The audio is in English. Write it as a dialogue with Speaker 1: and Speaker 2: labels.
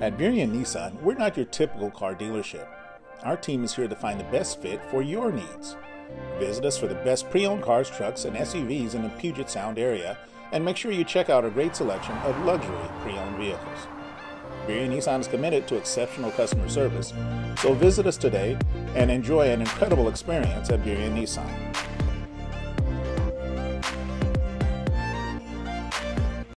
Speaker 1: At Burien Nissan, we're not your typical car dealership. Our team is here to find the best fit for your needs. Visit us for the best pre owned cars, trucks, and SUVs in the Puget Sound area, and make sure you check out our great selection of luxury pre owned vehicles. Burien Nissan is committed to exceptional customer service, so visit us today and enjoy an incredible experience at Burien Nissan.